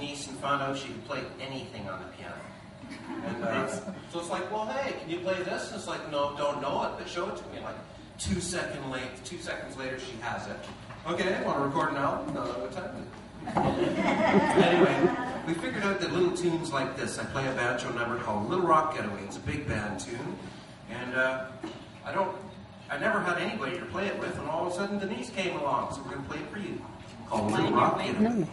Niece and found out she could play anything on the piano. And uh, so it's like, well, hey, can you play this? And it's like, no, don't know it, but show it to me. Like two second late, two seconds later, she has it. Okay, want to record an album? No, what time is anyway, we figured out that little tunes like this. I play a banjo number called Little Rock Getaway. It's a big band tune, and uh, I don't, I never had anybody to play it with, and all of a sudden Denise came along, so we're gonna play it for you. Called Little Rock Getaway.